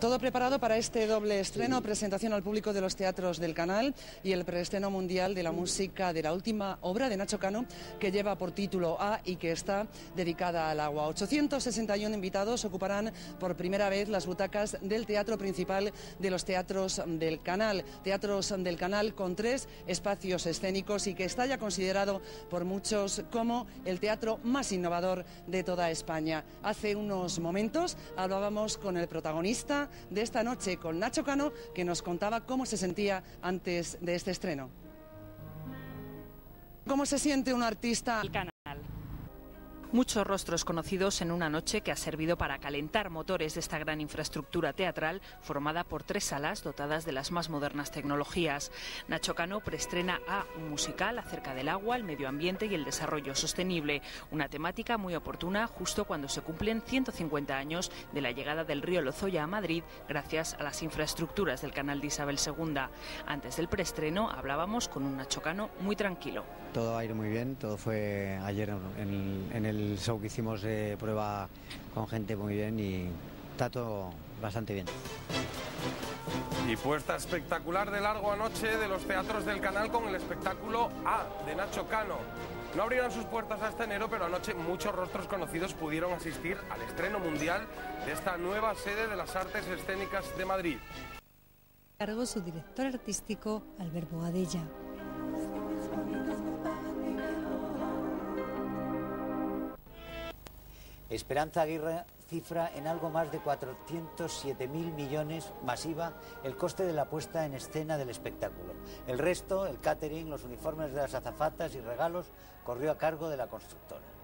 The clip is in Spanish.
Todo preparado para este doble estreno, presentación al público de los teatros del canal y el preestreno mundial de la música de la última obra de Nacho Cano, que lleva por título A y que está dedicada al agua. 861 invitados ocuparán por primera vez las butacas del teatro principal de los teatros del canal. Teatros del canal con tres espacios escénicos y que está ya considerado por muchos como el teatro más innovador de toda España. Hace unos momentos hablábamos con el protagonista de esta noche con Nacho Cano, que nos contaba cómo se sentía antes de este estreno. ¿Cómo se siente un artista? Muchos rostros conocidos en una noche que ha servido para calentar motores de esta gran infraestructura teatral formada por tres salas dotadas de las más modernas tecnologías. Nacho Cano preestrena a un musical acerca del agua, el medio ambiente y el desarrollo sostenible, una temática muy oportuna justo cuando se cumplen 150 años de la llegada del río Lozoya a Madrid gracias a las infraestructuras del canal de Isabel II. Antes del preestreno hablábamos con un Nacho Cano muy tranquilo. Todo va a ir muy bien, todo fue ayer en el el show que hicimos de prueba con gente muy bien y está todo bastante bien. Y puesta espectacular de largo anoche de los teatros del canal con el espectáculo A de Nacho Cano. No abrirán sus puertas hasta enero, pero anoche muchos rostros conocidos pudieron asistir al estreno mundial de esta nueva sede de las artes escénicas de Madrid. Cargo su director artístico, Alberto Adella. Esperanza Aguirre cifra en algo más de 407.000 millones masiva el coste de la puesta en escena del espectáculo. El resto, el catering, los uniformes de las azafatas y regalos, corrió a cargo de la constructora.